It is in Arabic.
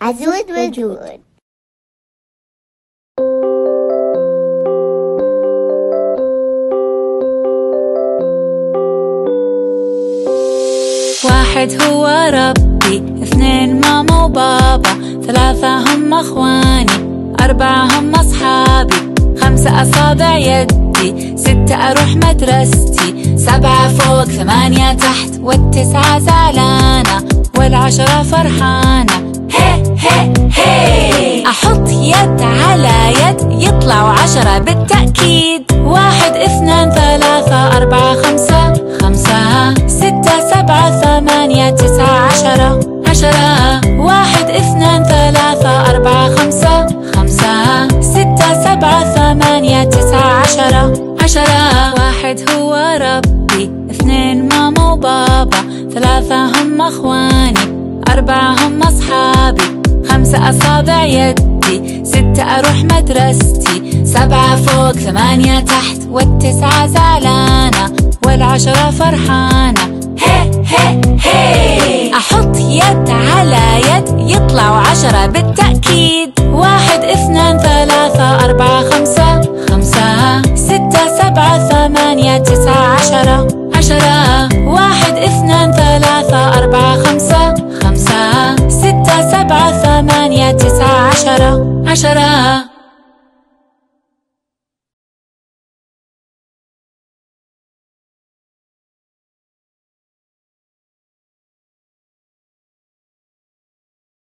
عزود وجود واحد هو ربي اثنين ماما وبابا ثلاثة هم اخواني أربعة هم أصحابي. خمسة أصابع يدي ستة أروح مدرستي سبعة فوق ثمانية تحت والتسعة زعلانة والعشرة فرحانة. أحط يد على يد يطلعوا عشرة بالتأكيد. واحد اثنان ثلاثة أربعة خمسة خمسة. ستة سبعة ثمانية تسعة عشرة عشرة. واحد اثنان عشرة عشرة. واحد هو ربي اثنين ماما وبابا ثلاثة هم أخواني أربعة هم أصحابي خمسة أصابع يدي ستة أروح مدرستي سبعة فوق ثمانية تحت والتسعة زعلانة والعشرة فرحانة. هي هي هي. أحط يد على يد يطلعوا عشرة بالتأكيد. واحد اثنان ثلاثة. خمسة ستة